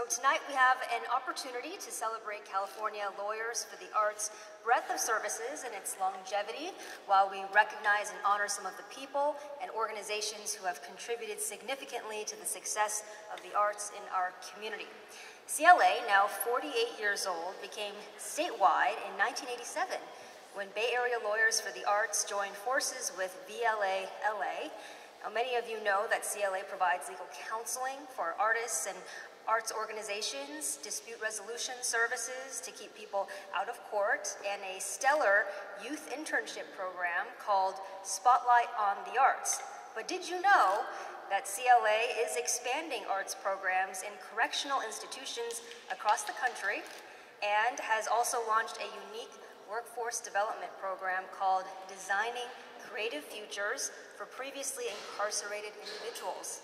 So tonight we have an opportunity to celebrate California Lawyers for the Arts' breadth of services and its longevity, while we recognize and honor some of the people and organizations who have contributed significantly to the success of the arts in our community. CLA, now 48 years old, became statewide in 1987 when Bay Area Lawyers for the Arts joined forces with VLA LA. Now, many of you know that CLA provides legal counseling for artists and arts organizations, dispute resolution services to keep people out of court, and a stellar youth internship program called Spotlight on the Arts. But did you know that CLA is expanding arts programs in correctional institutions across the country and has also launched a unique workforce development program called Designing Creative Futures for Previously Incarcerated Individuals.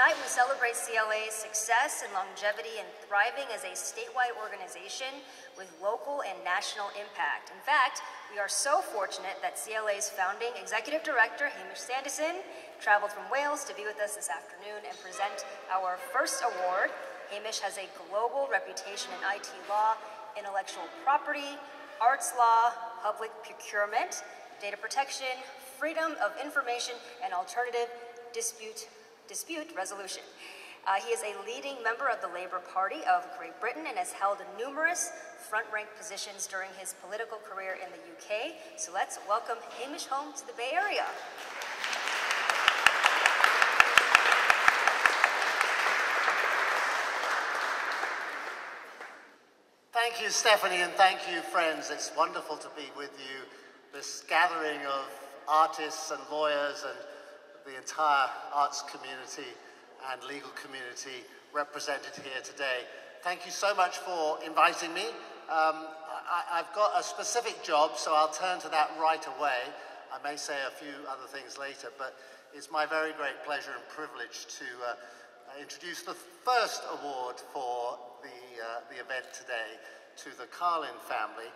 Tonight we celebrate CLA's success and longevity in thriving as a statewide organization with local and national impact. In fact, we are so fortunate that CLA's founding executive director, Hamish Sandison, traveled from Wales to be with us this afternoon and present our first award. Hamish has a global reputation in IT law, intellectual property, arts law, public procurement, data protection, freedom of information, and alternative dispute dispute resolution. Uh, he is a leading member of the Labour Party of Great Britain and has held numerous front-rank positions during his political career in the UK. So let's welcome Hamish home to the Bay Area. Thank you, Stephanie, and thank you, friends. It's wonderful to be with you. This gathering of artists and lawyers and the entire arts community and legal community represented here today. Thank you so much for inviting me. Um, I, have got a specific job, so I'll turn to that right away. I may say a few other things later, but it's my very great pleasure and privilege to uh, introduce the first award for the, uh, the event today to the Carlin family.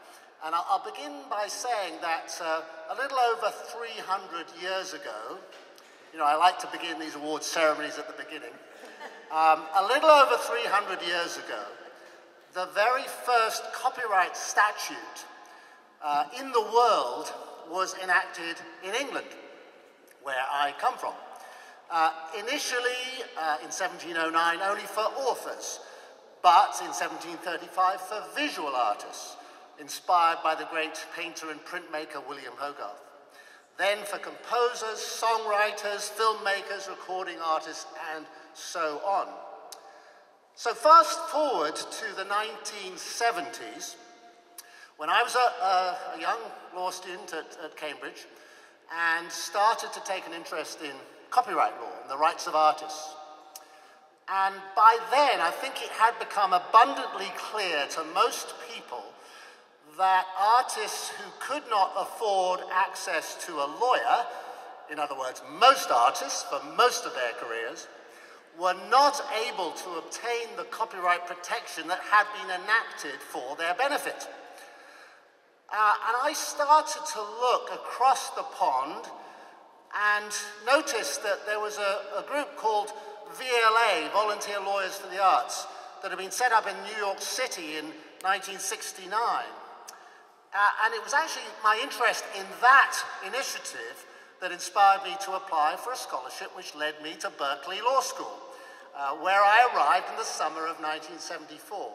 And I'll, I'll begin by saying that uh, a little over 300 years ago, you know, I like to begin these award ceremonies at the beginning. Um, a little over 300 years ago, the very first copyright statute uh, in the world was enacted in England, where I come from. Uh, initially, uh, in 1709, only for authors, but in 1735 for visual artists, inspired by the great painter and printmaker William Hogarth then for composers, songwriters, filmmakers, recording artists, and so on. So fast forward to the 1970s, when I was a, a, a young law student at, at, Cambridge and started to take an interest in copyright law and the rights of artists. And by then, I think it had become abundantly clear to most people that artists who could not afford access to a lawyer, in other words, most artists for most of their careers, were not able to obtain the copyright protection that had been enacted for their benefit. Uh, and I started to look across the pond and noticed that there was a, a group called VLA, Volunteer Lawyers for the Arts, that had been set up in New York City in 1969. Uh, and it was actually my interest in that initiative that inspired me to apply for a scholarship which led me to Berkeley Law School, uh, where I arrived in the summer of 1974.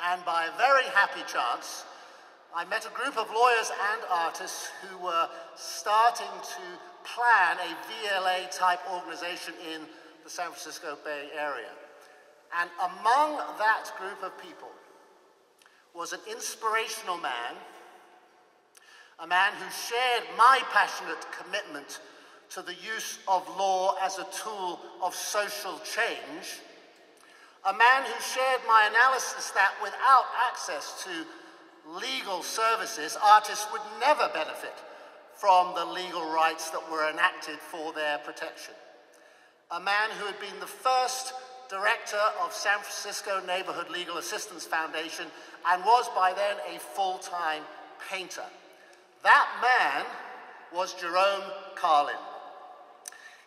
And by a very happy chance, I met a group of lawyers and artists who were starting to plan a VLA type organization in the San Francisco Bay Area. And among that group of people was an inspirational man, a man who shared my passionate commitment to the use of law as a tool of social change, a man who shared my analysis that without access to legal services, artists would never benefit from the legal rights that were enacted for their protection. A man who had been the first director of San Francisco Neighborhood Legal Assistance Foundation and was by then a full-time painter. That man was Jerome Carlin.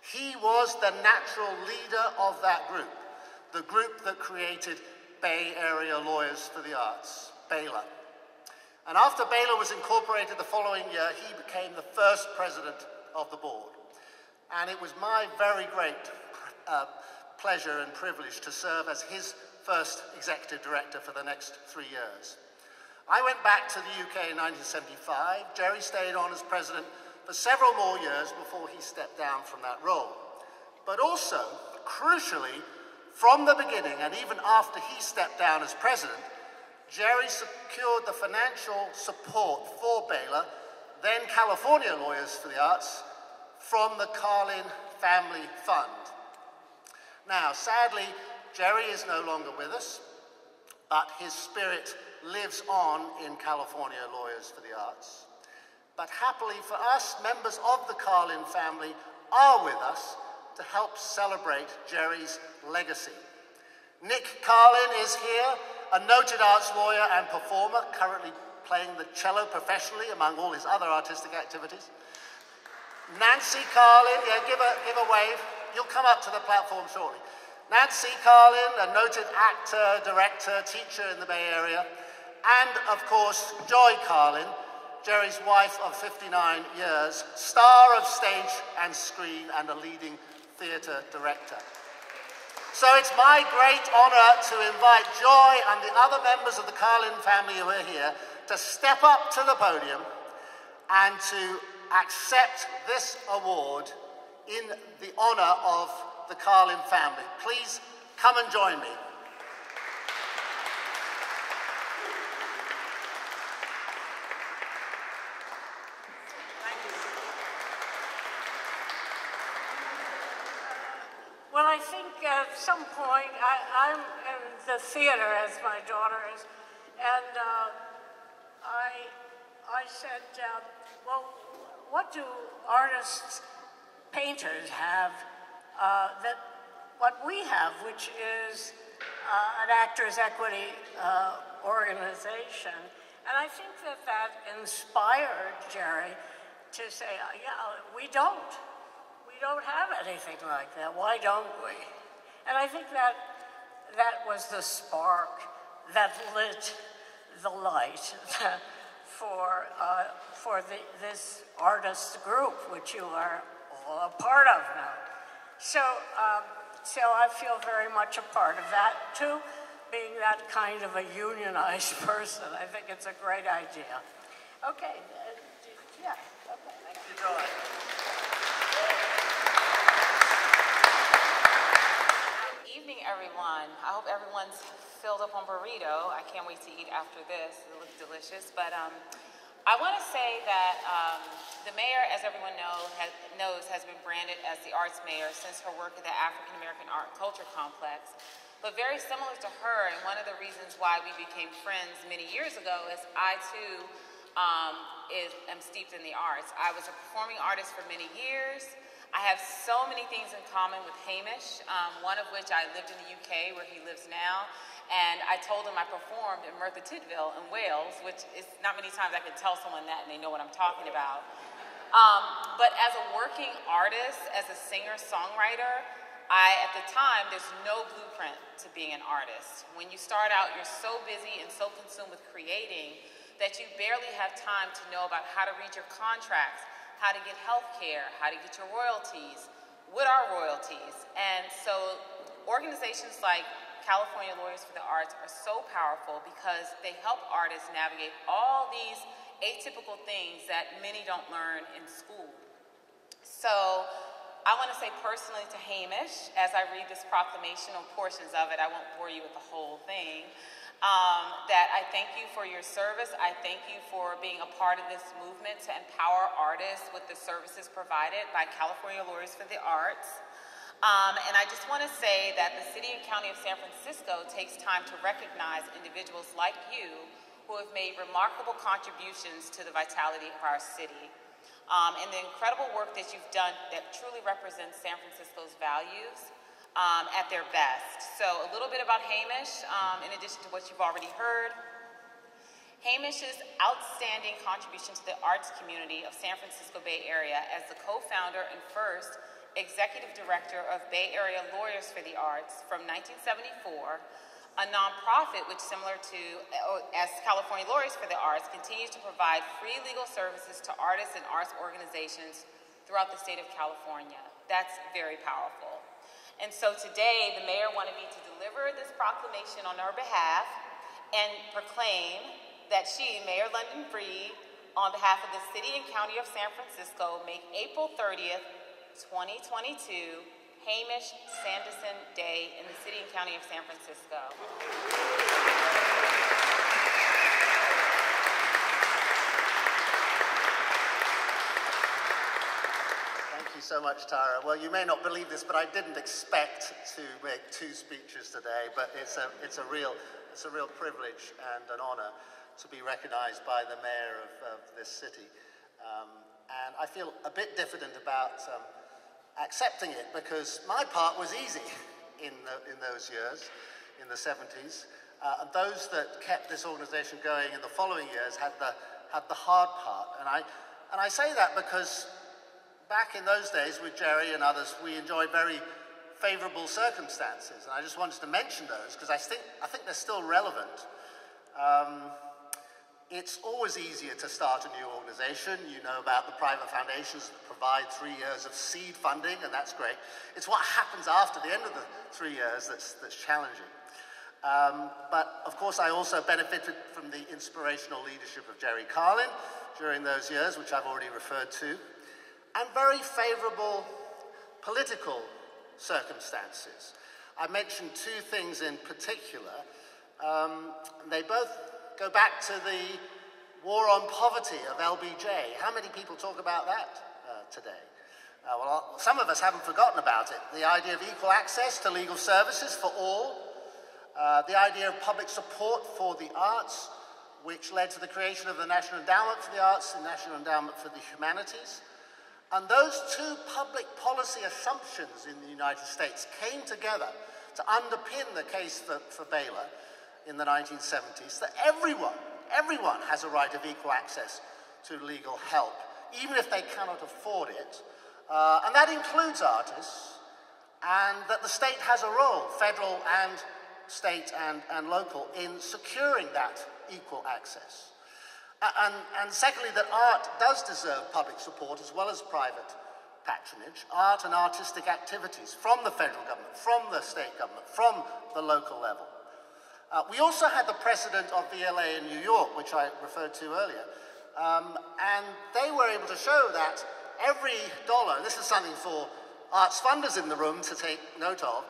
He was the natural leader of that group, the group that created Bay Area Lawyers for the Arts, BALA. And after BALA was incorporated the following year, he became the first president of the board. And it was my very great uh, pleasure and privilege to serve as his first executive director for the next three years. I went back to the UK in 1975. Jerry stayed on as president for several more years before he stepped down from that role. But also, crucially, from the beginning and even after he stepped down as president, Jerry secured the financial support for BALA, then California Lawyers for the Arts, from the Carlin Family Fund. Now, sadly, Jerry is no longer with us, but his spirit lives on in California Lawyers for the Arts. But happily for us, members of the Carlin family are with us to help celebrate Jerry's legacy. Nick Carlin is here, a noted arts lawyer and performer, currently playing the cello professionally among all his other artistic activities. Nancy Carlin, yeah, give a, give a wave. You'll come up to the platform shortly. Nancy Carlin, a noted actor, director, teacher in the Bay Area. And, of course, Joy Carlin, Jerry's wife of 59 years, star of stage and screen, and a leading theatre director. So it's my great honour to invite Joy and the other members of the Carlin family who are here to step up to the podium and to accept this award in the honour of the Carlin family. Please come and join me. Well, I think at some point, I, am in the theater as my daughter is, and uh, I, I said, uh, well, what do artists, painters have uh, that what we have, which is uh, an Actors Equity uh, organization. And I think that that inspired Jerry to say, uh, yeah, we don't. We don't have anything like that. Why don't we? And I think that that was the spark that lit the light for, uh, for the, this artist group, which you are all a part of now. So, um, so I feel very much a part of that too, being that kind of a unionized person. I think it's a great idea. Okay, uh, yeah, okay. Thank you, Joy. evening, everyone. I hope everyone's filled up on burrito. I can't wait to eat after this. It looks delicious. But um, I want to say that um, the mayor, as everyone know, has, knows, has been branded as the arts mayor since her work at the African American Art and Culture Complex. But very similar to her, and one of the reasons why we became friends many years ago is I too um, is, am steeped in the arts. I was a performing artist for many years. I have so many things in common with Hamish, um, one of which I lived in the UK where he lives now, and I told him I performed in Merthyr Tydfil in Wales, which is not many times I can tell someone that and they know what I'm talking about. Um, but as a working artist, as a singer-songwriter, I, at the time, there's no blueprint to being an artist. When you start out, you're so busy and so consumed with creating that you barely have time to know about how to read your contracts, how to get health care, how to get your royalties, what are royalties. And so organizations like California Lawyers for the Arts are so powerful because they help artists navigate all these atypical things that many don't learn in school. So I want to say personally to Hamish, as I read this proclamation or portions of it, I won't bore you with the whole thing, um, that I thank you for your service. I thank you for being a part of this movement to empower artists with the services provided by California Lawyers for the Arts. Um, and I just want to say that the City and County of San Francisco takes time to recognize individuals like you who have made remarkable contributions to the vitality of our city. Um, and the incredible work that you've done that truly represents San Francisco's values um, at their best. So a little bit about Hamish, um, in addition to what you've already heard. Hamish's outstanding contribution to the arts community of San Francisco Bay Area as the co-founder and first executive director of Bay Area Lawyers for the Arts from 1974, a nonprofit which similar to uh, as California Lawyers for the Arts continues to provide free legal services to artists and arts organizations throughout the state of California. That's very powerful. And so today, the mayor wanted me to deliver this proclamation on her behalf and proclaim that she, Mayor London Breed, on behalf of the City and County of San Francisco, make April 30th, 2022, Hamish Sandison Day in the City and County of San Francisco. Thank you so much, Tyra. Well, you may not believe this, but I didn't expect to make two speeches today, but it's a, it's a, real, it's a real privilege and an honor to be recognized by the mayor of, of this city. Um, and I feel a bit diffident about um, accepting it because my part was easy in, the, in those years, in the 70s. Uh, and those that kept this organization going in the following years had the, had the hard part. And I, and I say that because back in those days with Jerry and others, we enjoyed very favorable circumstances. And I just wanted to mention those because I think, I think they're still relevant. Um, it's always easier to start a new organization. You know about the private foundations that provide three years of seed funding, and that's great. It's what happens after the end of the three years that's, that's challenging. Um, but of course, I also benefited from the inspirational leadership of Jerry Carlin during those years, which I've already referred to, and very favorable political circumstances. I mentioned two things in particular. Um, they both Go back to the war on poverty of LBJ. How many people talk about that uh, today? Uh, well, some of us haven't forgotten about it. The idea of equal access to legal services for all, uh, the idea of public support for the arts, which led to the creation of the National Endowment for the Arts and National Endowment for the Humanities. And those two public policy assumptions in the United States came together to underpin the case for, for BALA in the 1970s that everyone, everyone has a right of equal access to legal help, even if they cannot afford it. Uh, and that includes artists, and that the state has a role, federal and state and, and local, in securing that equal access. And, and secondly, that art does deserve public support as well as private patronage, art and artistic activities from the federal government, from the state government, from the local level. Uh, we also had the president of VLA in New York, which I referred to earlier, um, and they were able to show that every dollar, this is something for arts funders in the room to take note of,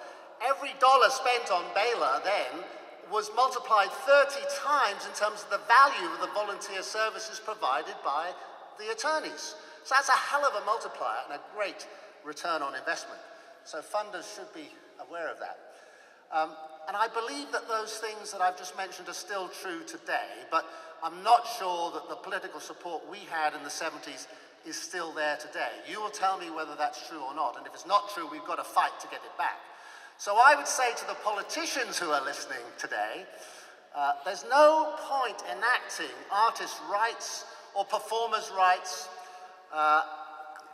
every dollar spent on BALA then was multiplied 30 times in terms of the value of the volunteer services provided by the attorneys. So that's a hell of a multiplier and a great return on investment. So funders should be aware of that. Um, and I believe that those things that I've just mentioned are still true today, but I'm not sure that the political support we had in the 70s is still there today. You will tell me whether that's true or not, and if it's not true, we've got to fight to get it back. So I would say to the politicians who are listening today, uh, there's no point enacting artists' rights or performers' rights uh,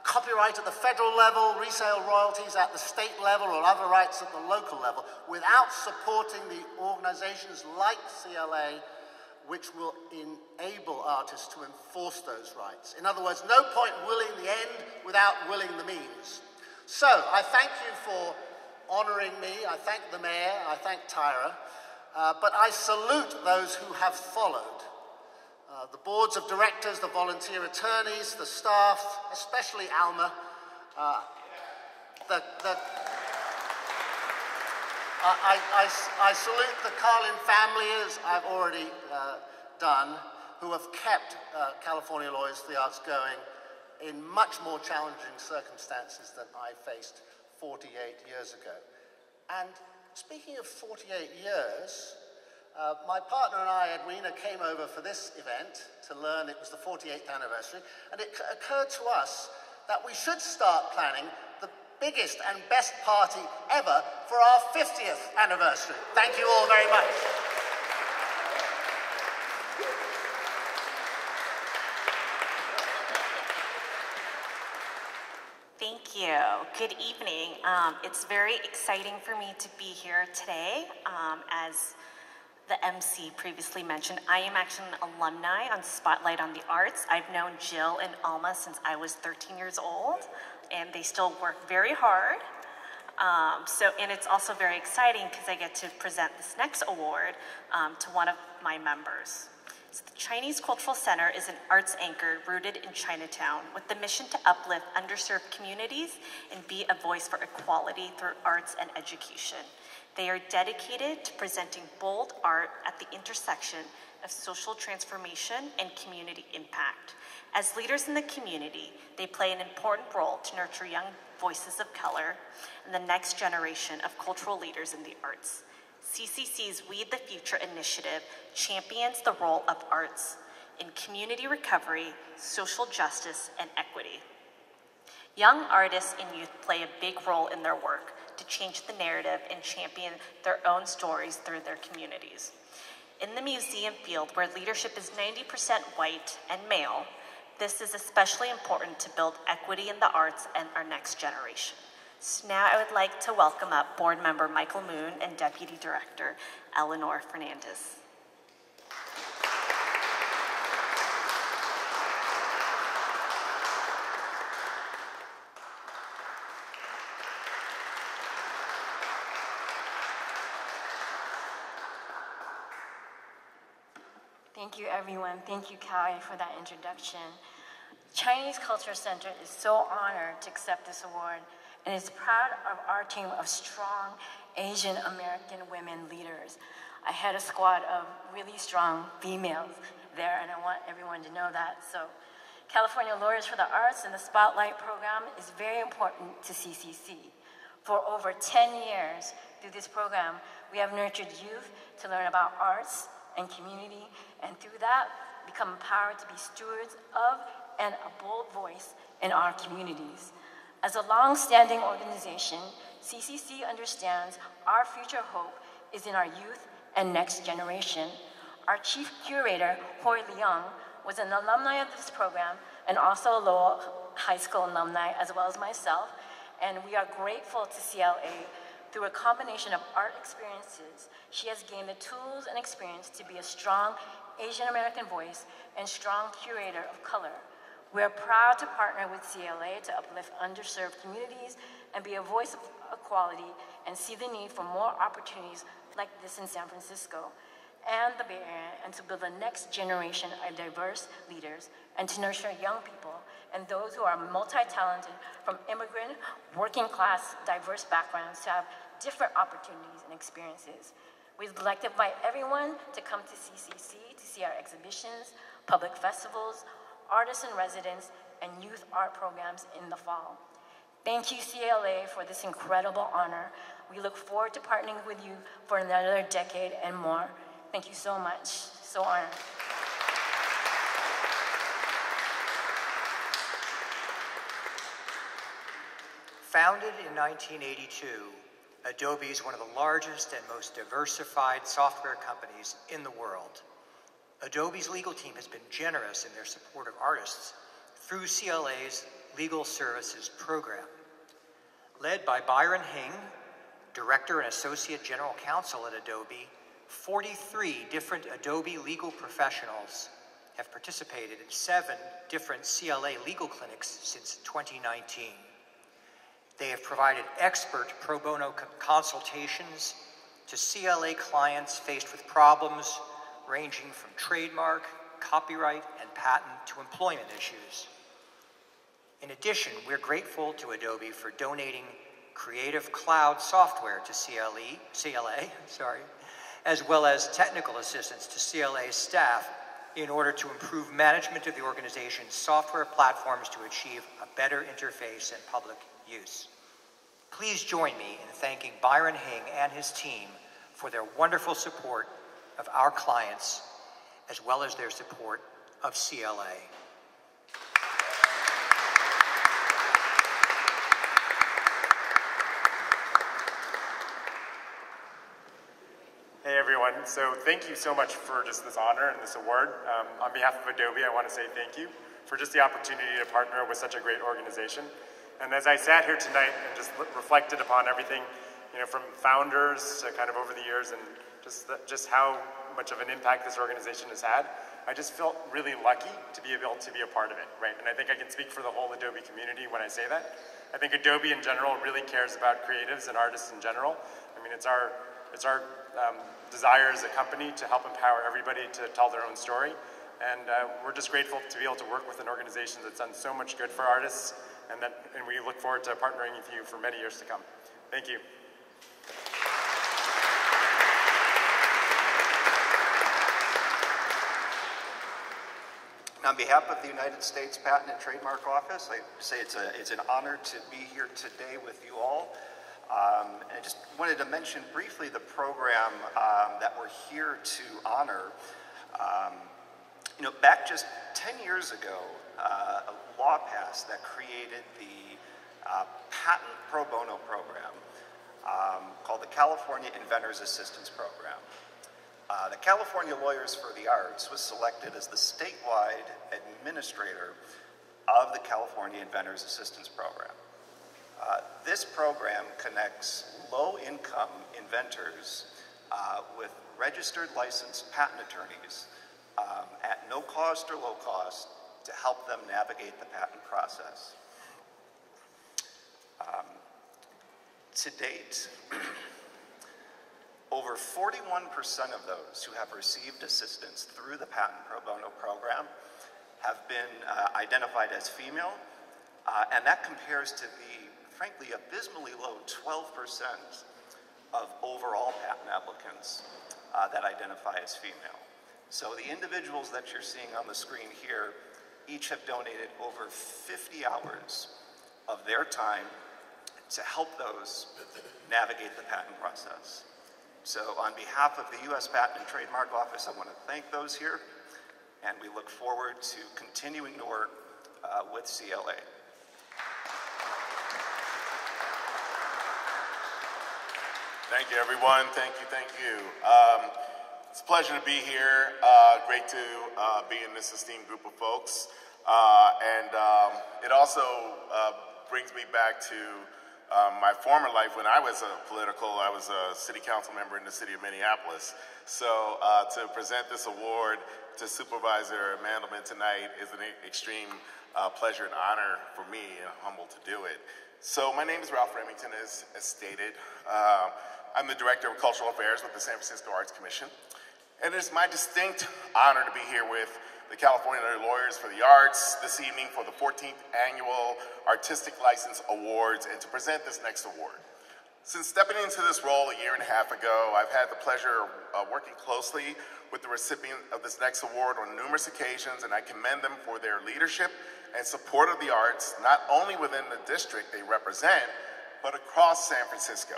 copyright at the federal level, resale royalties at the state level, or other rights at the local level, without supporting the organizations like CLA, which will enable artists to enforce those rights. In other words, no point willing the end without willing the means. So, I thank you for honoring me. I thank the mayor. I thank Tyra. Uh, but I salute those who have followed. Uh, the boards of directors, the volunteer attorneys, the staff, especially Alma, uh, the, the, I, I, I, salute the Carlin family, as I've already uh, done, who have kept uh, California Lawyers for the Arts going in much more challenging circumstances than I faced 48 years ago. And speaking of 48 years, uh, my partner and I, Edwina, came over for this event to learn it was the 48th anniversary, and it occurred to us that we should start planning the biggest and best party ever for our 50th anniversary. Thank you all very much. Thank you. Good evening. Um, it's very exciting for me to be here today um, as the MC previously mentioned, I am actually an alumni on Spotlight on the Arts. I've known Jill and Alma since I was 13 years old, and they still work very hard. Um, so, and it's also very exciting because I get to present this next award um, to one of my members. So the Chinese Cultural Center is an arts anchor rooted in Chinatown with the mission to uplift underserved communities and be a voice for equality through arts and education. They are dedicated to presenting bold art at the intersection of social transformation and community impact. As leaders in the community, they play an important role to nurture young voices of color and the next generation of cultural leaders in the arts. CCC's Weed the Future initiative champions the role of arts in community recovery, social justice, and equity. Young artists and youth play a big role in their work to change the narrative and champion their own stories through their communities. In the museum field, where leadership is 90% white and male, this is especially important to build equity in the arts and our next generation. So now I would like to welcome up board member Michael Moon and deputy director Eleanor Fernandez. Thank you, everyone. Thank you, Kai, for that introduction. Chinese Culture Center is so honored to accept this award and is proud of our team of strong Asian American women leaders. I had a squad of really strong females there, and I want everyone to know that. So, California Lawyers for the Arts and the Spotlight program is very important to CCC. For over 10 years through this program, we have nurtured youth to learn about arts and community, and through that, become empowered to be stewards of and a bold voice in our communities. As a long-standing organization, CCC understands our future hope is in our youth and next generation. Our chief curator, Hoi Leung, was an alumni of this program and also a Lowell High School alumni, as well as myself, and we are grateful to CLA through a combination of art experiences, she has gained the tools and experience to be a strong Asian American voice and strong curator of color. We are proud to partner with CLA to uplift underserved communities and be a voice of equality and see the need for more opportunities like this in San Francisco and the Bay Area and to build the next generation of diverse leaders and to nurture young people and those who are multi-talented from immigrant, working class, diverse backgrounds to have different opportunities and experiences. We'd like to invite everyone to come to CCC to see our exhibitions, public festivals, artists in residence, and youth art programs in the fall. Thank you, CLA, for this incredible honor. We look forward to partnering with you for another decade and more. Thank you so much. So honored. Founded in 1982, Adobe is one of the largest and most diversified software companies in the world. Adobe's legal team has been generous in their support of artists through CLA's Legal Services Program. Led by Byron Hing, Director and Associate General Counsel at Adobe, 43 different Adobe legal professionals have participated in seven different CLA legal clinics since 2019. They have provided expert pro bono consultations to CLA clients faced with problems ranging from trademark, copyright, and patent to employment issues. In addition, we're grateful to Adobe for donating creative cloud software to CLE, CLA, sorry, as well as technical assistance to CLA staff in order to improve management of the organization's software platforms to achieve a better interface and public use. Please join me in thanking Byron Hing and his team for their wonderful support of our clients, as well as their support of CLA. Hey everyone, so thank you so much for just this honor and this award. Um, on behalf of Adobe, I want to say thank you for just the opportunity to partner with such a great organization. And as I sat here tonight and just reflected upon everything, you know, from founders to kind of over the years and just, the, just how much of an impact this organization has had, I just felt really lucky to be able to be a part of it, right? And I think I can speak for the whole Adobe community when I say that. I think Adobe in general really cares about creatives and artists in general. I mean, it's our, it's our um, desire as a company to help empower everybody to tell their own story. And uh, we're just grateful to be able to work with an organization that's done so much good for artists, and, that, and we look forward to partnering with you for many years to come. Thank you. On behalf of the United States Patent and Trademark Office, I say it's, a, it's an honor to be here today with you all. Um, I just wanted to mention briefly the program um, that we're here to honor. Um, you know, back just 10 years ago, uh, a law passed that created the uh, patent pro bono program um, called the California Inventors Assistance Program. Uh, the California Lawyers for the Arts was selected as the statewide administrator of the California Inventors Assistance Program. Uh, this program connects low-income inventors uh, with registered licensed patent attorneys um, at no cost or low cost to help them navigate the patent process. Um, to date, over 41% of those who have received assistance through the Patent Pro Bono program have been uh, identified as female, uh, and that compares to the, frankly, abysmally low 12% of overall patent applicants uh, that identify as female. So the individuals that you're seeing on the screen here each have donated over 50 hours of their time to help those navigate the patent process. So on behalf of the U.S. Patent and Trademark Office, I want to thank those here, and we look forward to continuing to work uh, with CLA. Thank you, everyone. Thank you, thank you. Um, it's a pleasure to be here. Uh, great to uh, be in this esteemed group of folks. Uh, and um, it also uh, brings me back to um, my former life when I was a political, I was a city council member in the city of Minneapolis. So uh, to present this award to Supervisor Mandelman tonight is an extreme uh, pleasure and honor for me and humble to do it. So my name is Ralph Remington, as, as stated. Uh, I'm the Director of Cultural Affairs with the San Francisco Arts Commission. And it is my distinct honor to be here with the California Lawyers for the Arts this evening for the 14th Annual Artistic License Awards and to present this next award. Since stepping into this role a year and a half ago, I've had the pleasure of uh, working closely with the recipient of this next award on numerous occasions, and I commend them for their leadership and support of the arts, not only within the district they represent, but across San Francisco.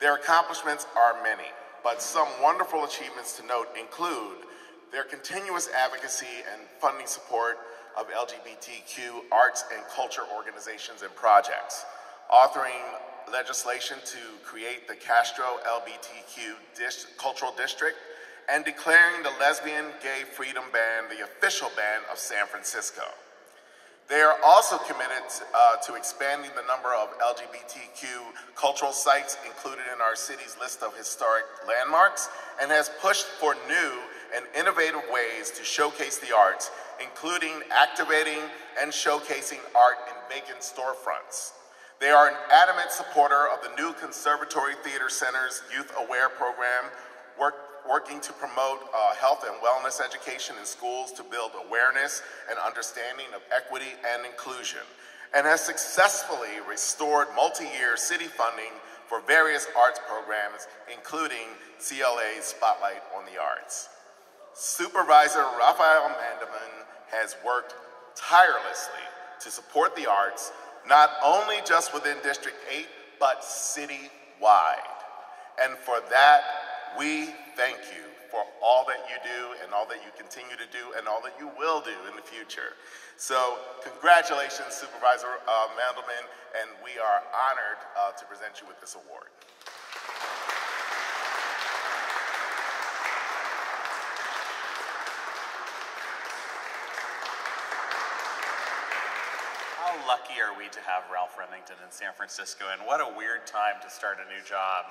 Their accomplishments are many, but some wonderful achievements to note include their continuous advocacy and funding support of LGBTQ arts and culture organizations and projects, authoring legislation to create the Castro LGBTQ dis Cultural District, and declaring the Lesbian Gay Freedom Band the official band of San Francisco. They are also committed uh, to expanding the number of LGBTQ cultural sites included in our city's list of historic landmarks and has pushed for new and innovative ways to showcase the arts, including activating and showcasing art in vacant storefronts. They are an adamant supporter of the new Conservatory Theater Center's Youth Aware program, work, working to promote uh, health and wellness education in schools to build awareness and understanding of equity and inclusion, and has successfully restored multi-year city funding for various arts programs, including CLA's Spotlight on the Arts. Supervisor Rafael Mandelman has worked tirelessly to support the arts, not only just within District 8, but citywide. And for that, we thank you for all that you do and all that you continue to do and all that you will do in the future. So congratulations, Supervisor uh, Mandelman, and we are honored uh, to present you with this award. Lucky are we to have Ralph Remington in San Francisco, and what a weird time to start a new job.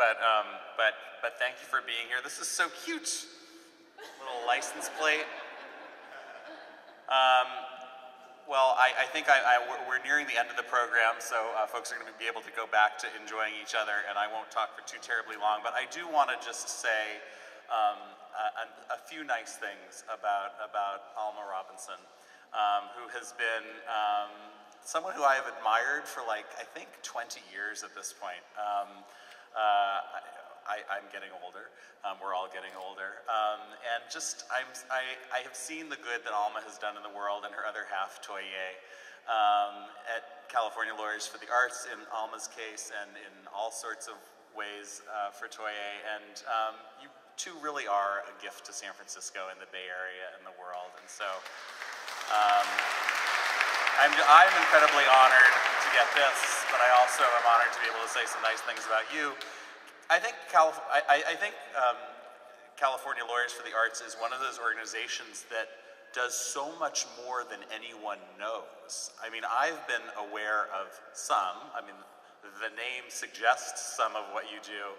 But, um, but, but thank you for being here. This is so cute. Little license plate. Um, well, I, I think I, I, we're nearing the end of the program, so uh, folks are going to be able to go back to enjoying each other, and I won't talk for too terribly long, but I do want to just say um, a, a, few nice things about, about Alma Robinson, um, who has been um, someone who I have admired for like, I think 20 years at this point. Um, uh, I, am getting older. Um, we're all getting older. Um, and just, I'm, I, I have seen the good that Alma has done in the world and her other half, Toye, um, at California Lawyers for the Arts in Alma's case and in all sorts of ways uh, for Toye. And um, you two really are a gift to San Francisco and the Bay Area and the world. And so um, I'm, I'm incredibly honored to get this, but I also am honored to be able to say some nice things about you. I think, Calif I, I, think um, California Lawyers for the Arts is one of those organizations that does so much more than anyone knows. I mean, I've been aware of some. I mean, the name suggests some of what you do.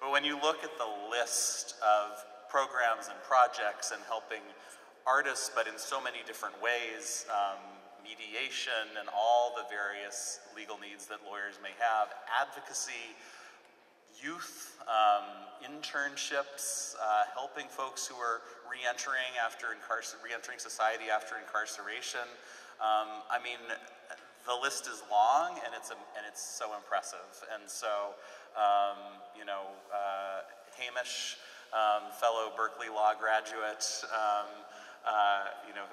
But when you look at the list of programs and projects and helping artists, but in so many different ways, um, mediation and all the various legal needs that lawyers may have, advocacy, youth, um, internships, uh, helping folks who are reentering after reentering society after incarceration. Um, I mean, the list is long and it's a, and it's so impressive. And so, um, you know, uh, Hamish, um, fellow Berkeley Law graduate, um, uh, you know,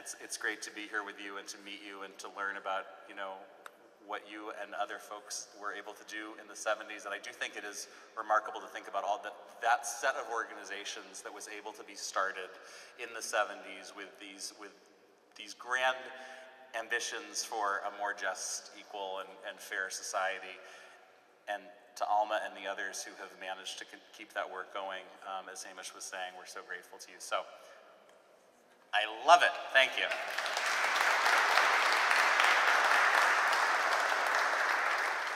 it's it's great to be here with you and to meet you and to learn about you know what you and other folks were able to do in the 70s. And I do think it is remarkable to think about all that, that set of organizations that was able to be started in the 70s with these, with these grand ambitions for a more just, equal, and, and fair society. And to Alma and the others who have managed to keep that work going, um, as Hamish was saying, we're so grateful to you. So I love it. Thank you.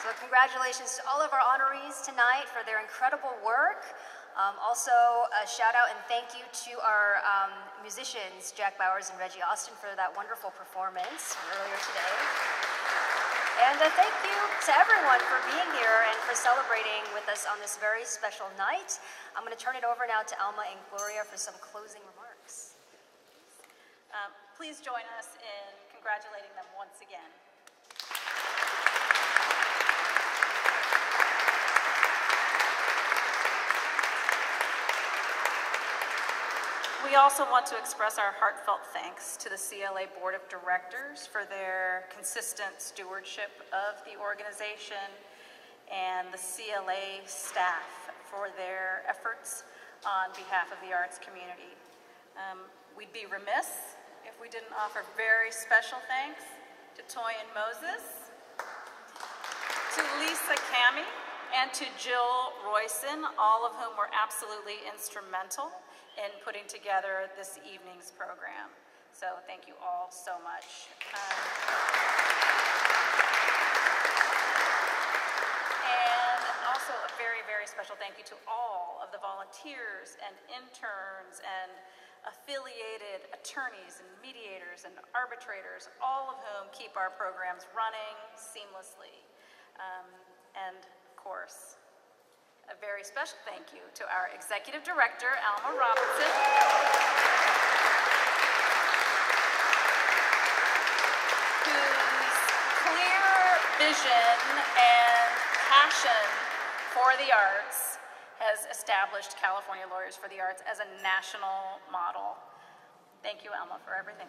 So congratulations to all of our honorees tonight for their incredible work. Um, also, a shout out and thank you to our um, musicians, Jack Bowers and Reggie Austin, for that wonderful performance earlier today. And a thank you to everyone for being here and for celebrating with us on this very special night. I'm going to turn it over now to Alma and Gloria for some closing remarks. Um, please join us in congratulating them once again. We also want to express our heartfelt thanks to the CLA Board of Directors for their consistent stewardship of the organization and the CLA staff for their efforts on behalf of the arts community. Um, we'd be remiss we didn't offer very special thanks to Toye and Moses, to Lisa Cami, and to Jill Royson, all of whom were absolutely instrumental in putting together this evening's program. So thank you all so much. Um, and also a very, very special thank you to all of the volunteers and interns and affiliated attorneys and mediators and arbitrators, all of whom keep our programs running seamlessly. Um, and of course, a very special thank you to our Executive Director, Alma Robinson. whose clear vision and passion for the arts has established California Lawyers for the Arts as a national model. Thank you, Alma, for everything.